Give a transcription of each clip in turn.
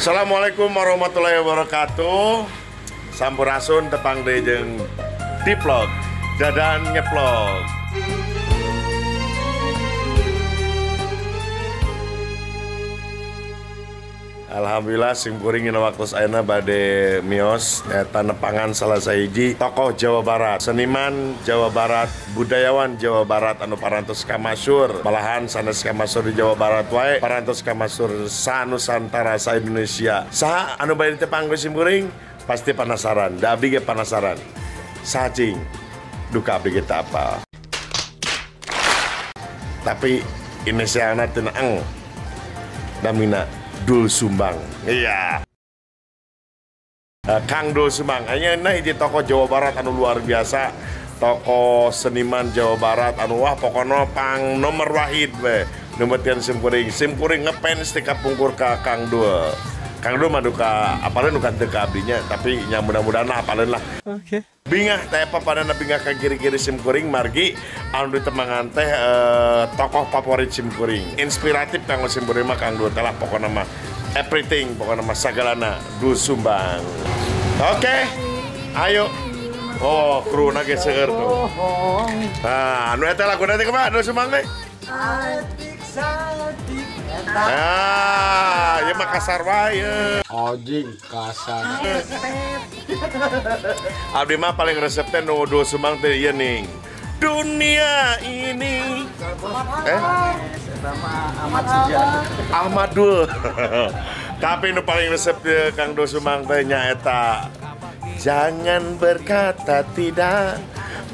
Assalamualaikum warahmatullahi wabarakatuh. Sampurasun tepang dejeng Diplog. Dadan ngeplog Alhamdulillah simkuring waktu ayeuna bade mios eta nepangan salah sahiji tokoh Jawa Barat, seniman Jawa Barat, budayawan Jawa Barat anu parantos kamasyur. Malahan sanes kamasyur di Jawa Barat wae parantos kamasyur sa Nusantara sa Indonesia. Saha anu bade teu panggil simkuring pasti penasaran, da abdi ge penasaran. Sacing duka abdi ge apal. Tapi inisialna teu. Damina Dul Sumbang. Iya. Uh, Kang Dul Sumbang. Hanya nah ini tokoh Jawa Barat anu luar biasa. Tokoh seniman Jawa Barat anu wah pokoknya pang nomor wahid we. Numetian simkuring. Simkuring ngepens tika pungkur ka Kang Dul. Kang Dul mah duka apalin duka teu abdinya tapi nya mudah-mudahan lah apalin lah. Oke. Bingah teh papadana bingah ka kiri-kiri simkuring margi anu ditemangan teh eh, tokoh favorit simkuring. Inspiratif kanggo simkuring mah Kang Dul telah pokokna mah everything pokokna mah sagalana Dul Sumbang. Oke. Ayo. Oh, kru nage seueur tuh. Nah, anu eta lagu nanti ke mana Dul Sumbang teh? Ah, ya Makassar wae. Ojing kasar. Abdi mah paling resepnya nu Dul Sumbang teh ieu ning. Dunia ini eh Ahmad Dul. Tapi nu paling resep teh Kang Dul Sumbang teh nyaeta Jangan berkata tidak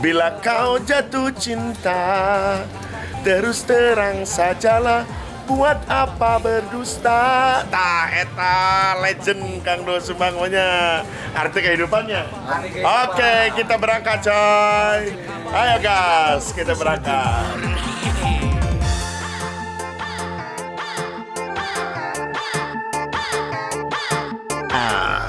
bila kau jatuh cinta. Terus terang sajalah buat apa berdusta? Tah eta legend Kang Dul Sumbang nya arti kehidupannya? Oke kita berangkat coy. Ayo guys kita berangkat. Ah.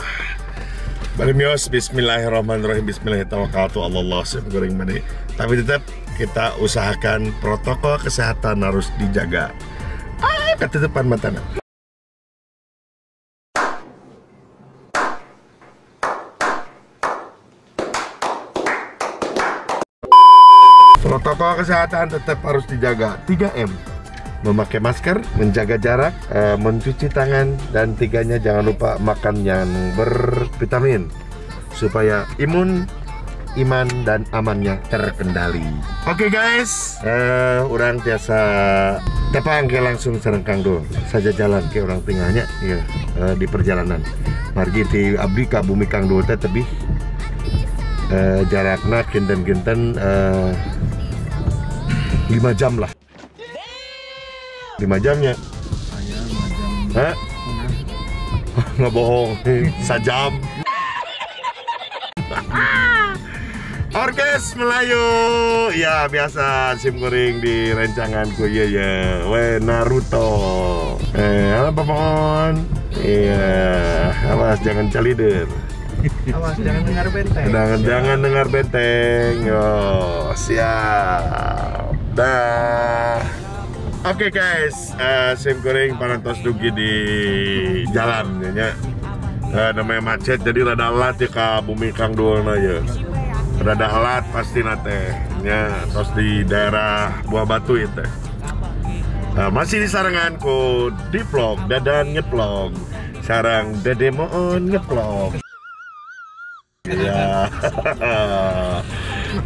Barimios, bismillahirrahmanirrahim, bismillahirrahmanirrahim, Allah, goreng mani. Tapi tetap kita usahakan protokol kesehatan harus dijaga. Ah, ketutupan matanya. Protokol kesehatan tetap harus dijaga. 3M Memakai masker, menjaga jarak, eh, mencuci tangan Dan tiganya jangan lupa makan yang bervitamin Supaya imun, iman, dan amannya terkendali. Oke guys, eh, orang biasa tepang ke langsung sareng Kang Dul Saja jalan ke orang tengahnya ya, eh, di perjalanan. Margi di abdi ka bumi Kang Dul teh tebih eh, jaraknya genten-genten eh, 5 jam lah. 5 jamnya? Hah? Nggak bohong Sajam Orkes Melayu Ya biasa sim kuring di rancanganku ya ya We Naruto Eh halo Papon Iya Awas jangan calider Awas jangan dengar benteng. Jangan jangan dengar benteng. Yo, siap. Dah. Oke guys, eh sim goreng parantos dugi di jalan ya. Eh, namanya macet jadi rada alat ya ka bumi Kang Dul ya. Rada alat pasti nate. Ya, terus di daerah Buah Batu itu. Nah, masih di saranganku di vlog dadan ngeplog. Sarang Dede Moon ngeplog. Ya.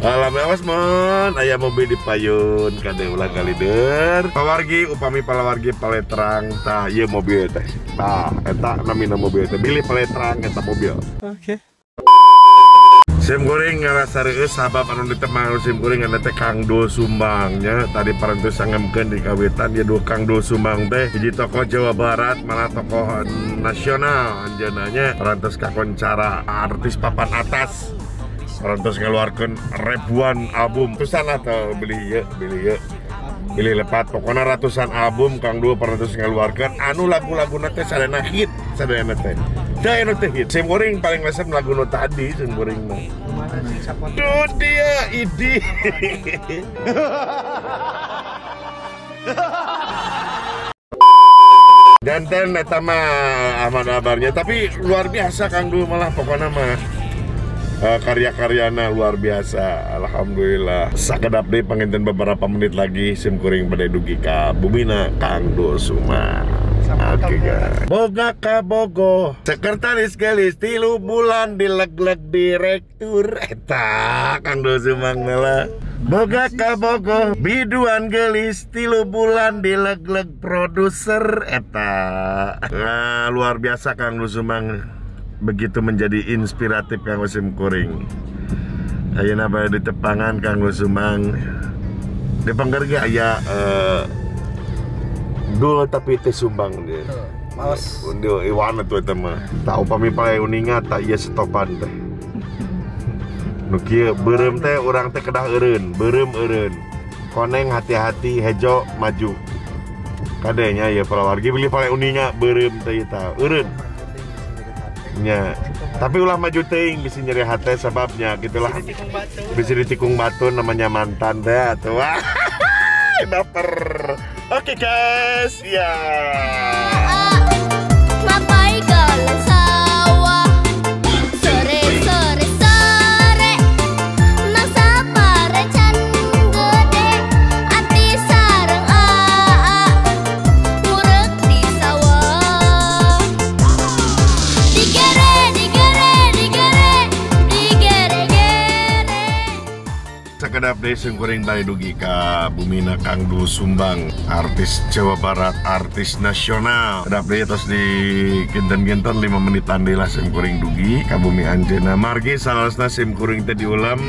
Alam awas mon, ayah mobil di payun kade ulah kali der. Pawargi upami palawargi paletrang tah ieu mobil teh. Tah eta namina mobil teh. Bilih paletrang eta mobil. Oke. Sim goreng ngerasa reus sabab anu ditemang sim goreng anu teh Kang Dul Sumbang nya. Tadi parantos sangemkeun di kawitan dia dua Kang Dul Sumbang teh hiji tokoh Jawa Barat malah tokoh nasional anjeunanya parantos kakoncara artis papan atas. Parantos ngeluarkan ribuan album Terusan atau beli ya beli ya beli lepat pokoknya ratusan album Kang Dul parantos ngeluarkan. Anu lagu-lagu teh sadana hit sadana teh. Da anu teh hit. Sim paling resep lagu nu tadi sim mah? Tuh dia idi. dan ten eta mah Ahmad Abarnya tapi luar biasa Kang Du malah pokoknya mah Eh, karya-karyana luar biasa Alhamdulillah. Sakedap deh penginten beberapa menit lagi sim kuring pada dugi ka bumina Kang Du Suma Oke guys. Boga ka Bogo. Sekretaris gelis tilu bulan dileg-leg direktur. Eta Kang Du Sumang nela Boga ka Bogo. Biduan gelis tilu bulan dileg-leg produser. Eta Nah, luar biasa Kang Du Sumang begitu menjadi inspiratif Kang Usim Kuring. Ayeuna bae di tepangan Kang Usumang. Di panggerga aya eh dul tapi teh sumbang dia. Maos. Undio iwana tuh eta mah. Tak upami pae uninga tak ieu stopan teh. Nu kieu beureum teh urang teh kedah eureun, beureum eureun. Koneng hati-hati hejo maju. Kadenya ya para wargi beli pae uninga beureum teh eta eureun. Nya tapi ulah maju teuing bisa nyeri hati sebabnya gitulah. Bisa ditikung batu. Namanya mantan Wah, baper oke guys ya Mapai Sekedap deh sengkuring tadi dugi ka Bumina Kang Du Sumbang. Artis Jawa Barat artis nasional. Kedap deh terus di genten-genten 5 menit tadi lah sengkuring dugi ka Bumi Anjena margi salasna sengkuring teh diulam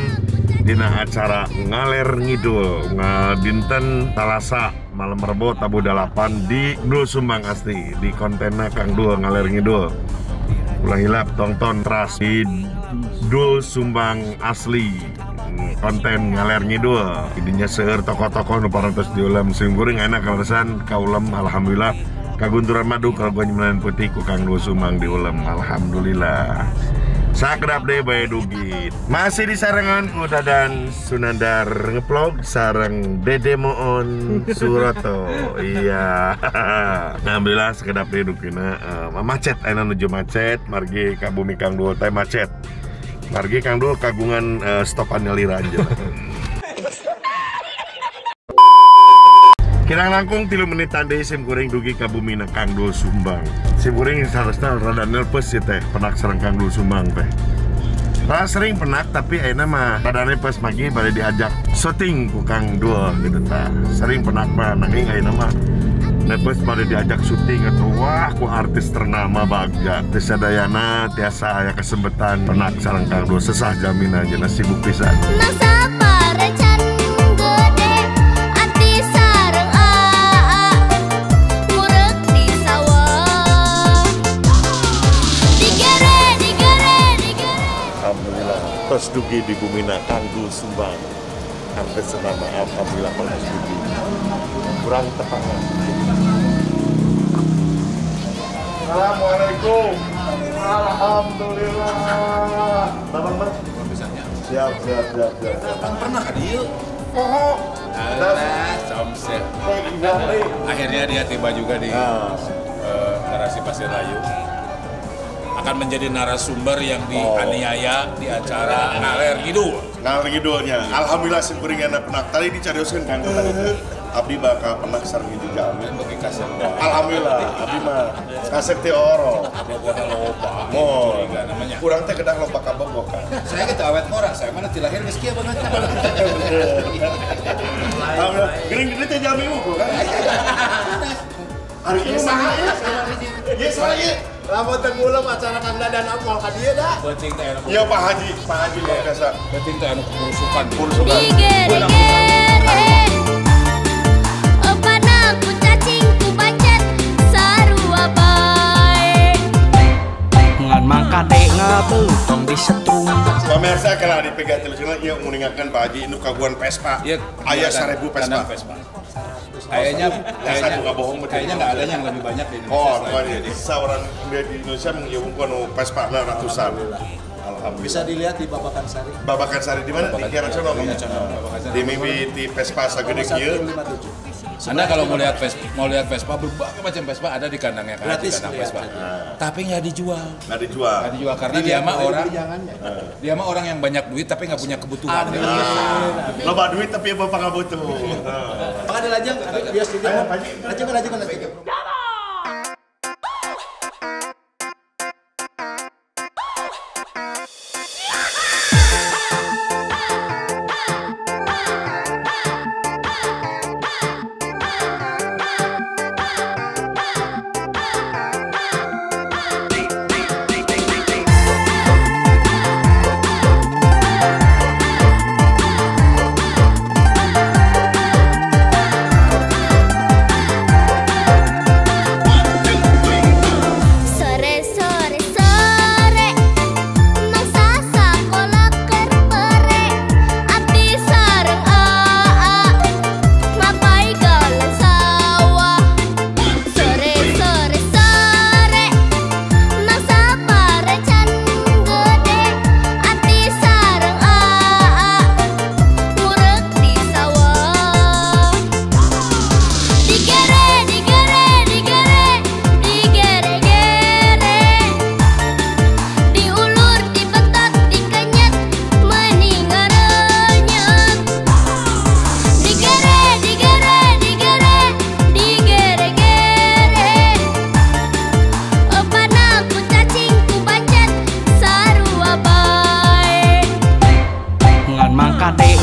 dina acara ngaler ngidul. Ngadinten talasa malam rebo tabu dalapan di Du Sumbang asli. Di kontenna Kang Du ngaler ngidul. Ulah hilap tonton teras di Dul Sumbang asli konten ngaler ngidul. Idinya seueur tokoh-tokoh nu parantos diulam sim kuring enak kalesan. Kaulam alhamdulillah. Kagunturan madu kalau gue nyemelain putih ku Kang Dul Sumbang diulam alhamdulillah. Sakrap deh bae dugit. Masih di sarangan ku Dadan Sunandar ngeplog Sarang Dede Moon Suroto. Iya. Alhamdulillah sekedap deh dugina uh, Macet. Aina nuju macet Margi ka bumi Kang Dul teh macet Margi Kang Dul kagungan uh, stopan ngaliran aja Kirang langkung tilu menit tadi sim kuring dugi ka bumi na Kang Dul Sumbang. Sim kuring sarasna rada nervous sih teh penak sareng Kang Dul Sumbang teh. Rada sering penak tapi ayeuna mah rada pas magi bade diajak syuting ku Kang Dul gitu tah. Sering penak mah nanging ayeuna mah Nepes pada diajak syuting atau wah ku artis ternama bagja. Tiasa dayana tiasa aya kesempatan penak sareng Kang Dul sesah jaminan aja sibuk pisan Alhamdulillah Terus dugi di bumi Kang Dul Sumbang. Artis ternama Alhamdulillah terus dugi. Kurang tepangan Assalamualaikum Alhamdulillah Babang Bang Siap, siap, siap, siap Kan pernah kan dia? Oh, Alah, somset. Akhirnya dia tiba juga di Nah, narasi Pasir Rayu. Akan menjadi narasumber yang Oh. dianiaya di acara ngaler gitu. Nah, ngidulnya. Alhamdulillah sekuring anda pernah tadi dicarioskeun kan. Abdi bakal pernah sareng di jamin. Bagi kasih Alhamdulillah, abdi mah kasep teh oro. Bobogohan loba. Mo. Kurang teh kedah loba ka bobokan. Saya kita awet orang, saya mana tilahir geus kieu banget. Alhamdulillah, gering gede teh jami ukur kan. Hari ini mah ya. Ya salah ya. Lamun teu ngulem acara Kang Dadan apal ka dieu da. Beting teh anu Ya Pak Haji, Pak Haji luar biasa. beting teh anu keburusukan. Kursukan. Ngan mangka dek ngabeutong disetrum. Pemirsa kalau dipegang television ia mengingatkan Pak Haji nu kaguan Vespa. Iya, Ayah dan- seribu kandang Vespa. Kayaknya Saya kayaknya buka bohong. Kayaknya nggak adanya yang lebih banyak di Indonesia. Oh, biasa. Seorang dia di Indonesia mengiungkan Vespa na ratusan. Alhamdulillah. Bisa dilihat di Babakan Sari. Babakan Sari di mana? Di Kiara Condong. Iya, Sari. Di mimpi di Vespa sagede kieu. 157. Anda kalau mau lihat Vespa, mau lihat Vespa berbagai macam Vespa ada di kandangnya kan, di Gratis kandang. Vespa. Tapi nggak dijual. Nggak dijual. Nggak dijual karena dia mah orang dia mah orang yang banyak duit tapi nggak punya kebutuhan. Dia biasa. Loba duit tapi bapak nggak butuh. Pak ada lajang, ada bias juga. Lajang kan lajang kan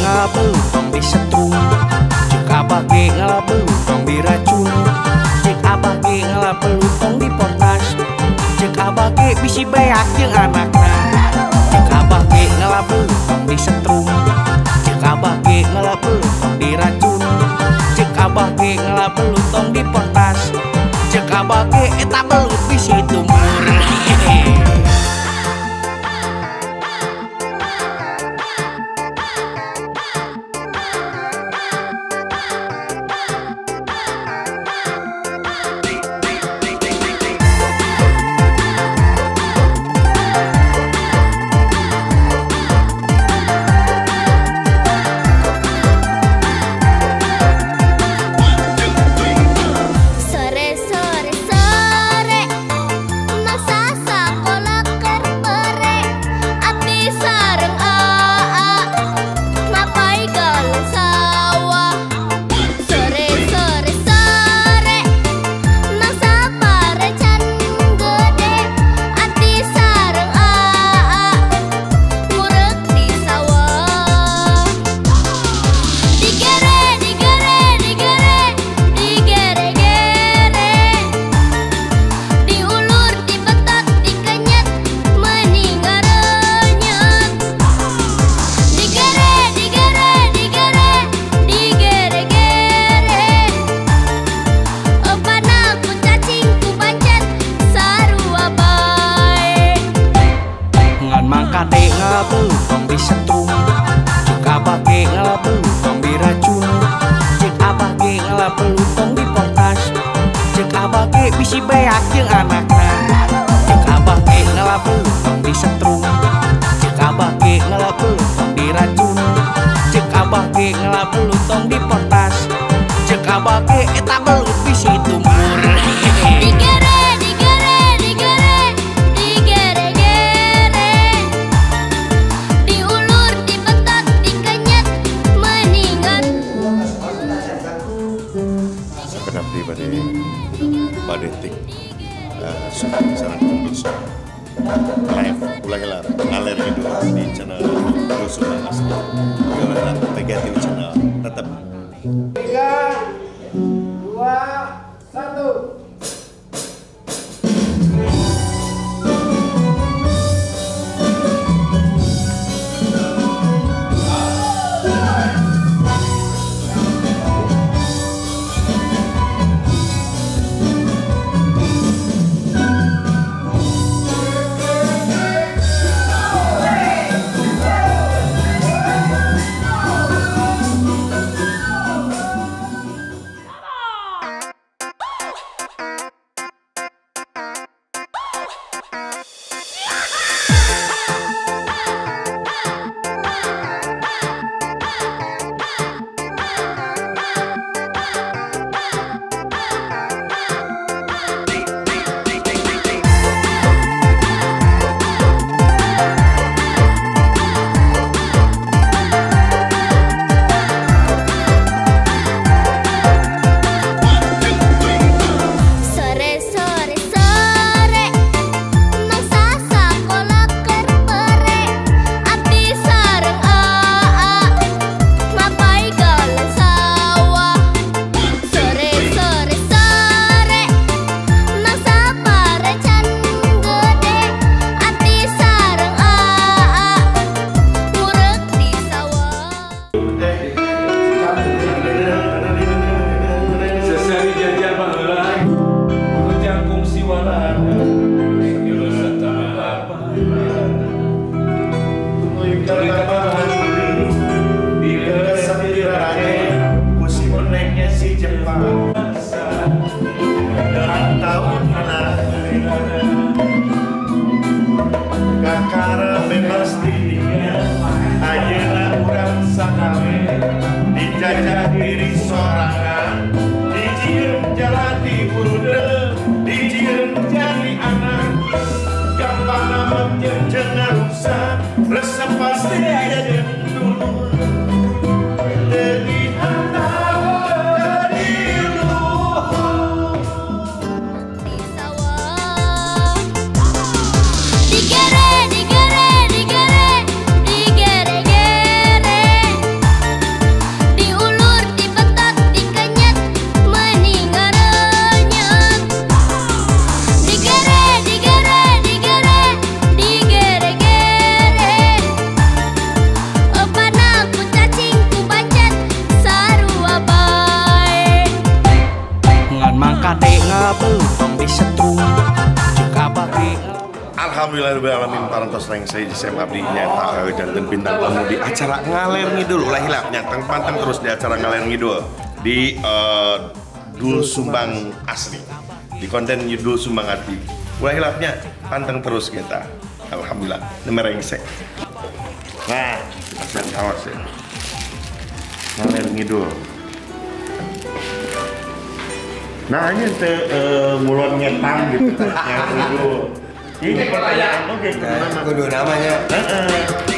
mangkade ngabelutong di setrum Cek abah ge ngabelutong di racun. Cek abah ge ngabelutong di portas Cek abah ge bisi beak jeung anakna. Cek abah ge ngabelutong di setrum Cek abah ge ngabelutong di racun. Cek abah ge ngabelutong di portas Cek abah ge eta belut bisi tumur cek abah ge eta belut bisi tumur Digere, digere, digere, digere-gere Diulur, dibetot, dikenyet, meninggal Sebenarnya pada pada tik sarang kumpul live ulah helar ngalir gitu di channel Rusuh Asli. Gimana Pegatin channel tetap Alhamdulillahirrahmanirrahim parantos saya Jisem Abdi nyata jantan bintang tamu di acara ngaler ngidul. Ulah hilap nyatang pantang terus di acara ngaler ngidul. Di eh, Dul Sumbang Asli di konten Dul Sumbang Asli ulah hilapnya pantang terus kita. Alhamdulillah. Nomor rengsek nah asan awas ya ngaler ngidul. Nah, ini te uh, mulon ngetang gitu. Yang ngidul. Ini pertanyaan oke, kenapa? Kudu namanya. Sore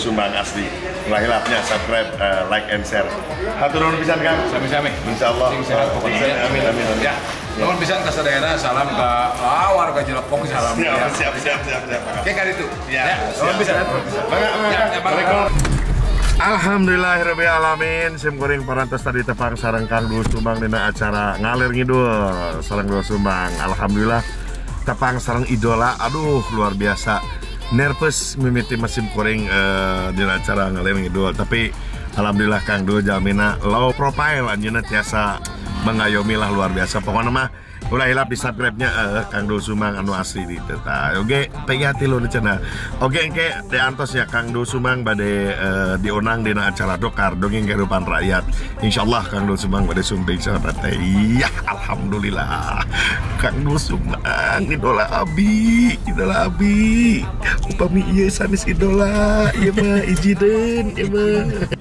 Sumbang Asli Lahilapnya subscribe, uh, like and share Hatur nuhun pisan Kang Sami-sami. Insyaallah Sing sehat pokoknya. Amin amin amin Ya, nuhun pisan ka daerah salam ke ah, warga Jelekong salam. Siap Ya. siap siap siap siap Oke kan itu. Ya, nuhun pisan. siap. Bangga, bangga. Ya, ya, bangga. Alhamdulillahirrahmanirrahim Sim goreng parantos tadi tepang sarang Kang Dul Sumbang dina acara ngalir ngidul sarang Dul Sumbang Alhamdulillah tepang sarang idola aduh luar biasa nervous mimiti mesin goreng eh, dina acara ngalir ngidul. Tapi Alhamdulillah Kang Dul Jamina low profile anjeunna tiasa mengayomi lah luar biasa pokoknya mah ulah hilap di subscribe-nya eh, Kang Dul Sumang anu asli di teta. Oke, pengen hati lo cenah. Oke, engke de antos ya Kang Dul Sumang bade eh, diunang dina acara dokar dongeng kehidupan rakyat. Insyaallah Kang Dul Sumang bade sumping sahabat teh. Iya, alhamdulillah. Kang Dul Sumang idola abi, idola abi. Upami ieu sanes idola, ieu mah ijideun, ieu mah.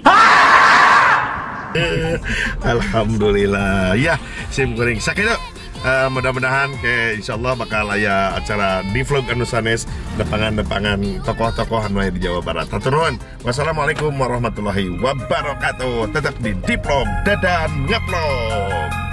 Alhamdulillah ya sim goreng sakit Eh, mudah-mudahan ke insyaallah bakal aya acara di vlog anu sanes depangan-depangan tokoh-tokoh aya di Jawa Barat. Hatur nuhun. Wassalamualaikum warahmatullahi wabarakatuh. Tetap di Diplog Dadan Ngeplog.